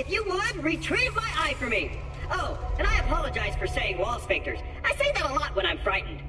if you would, retrieve my eye for me. Oh, and I apologize for saying wall sphincters. I say that a lot when I'm frightened.